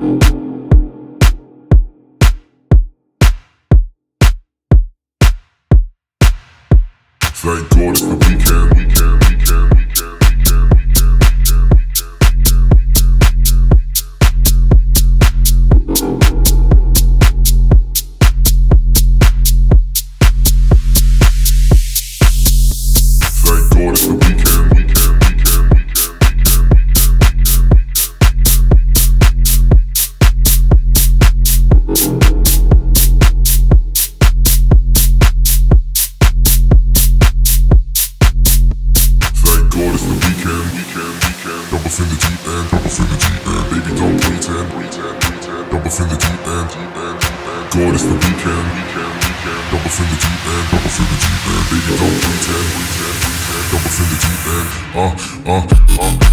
Thank God weekend. Thank God weekend, weekend, weekend. Jump off in the deep end, jump off in the deep end. Baby, don't pretend, pretend, pretend. Jump off in the deep end, deep end, deep end. God it's the weekend, weekend, weekend. Jump off in the deep end, jump off in the deep end. Baby, don't pretend, pretend, pretend. Jump off in the deep end. Uh, uh, uh.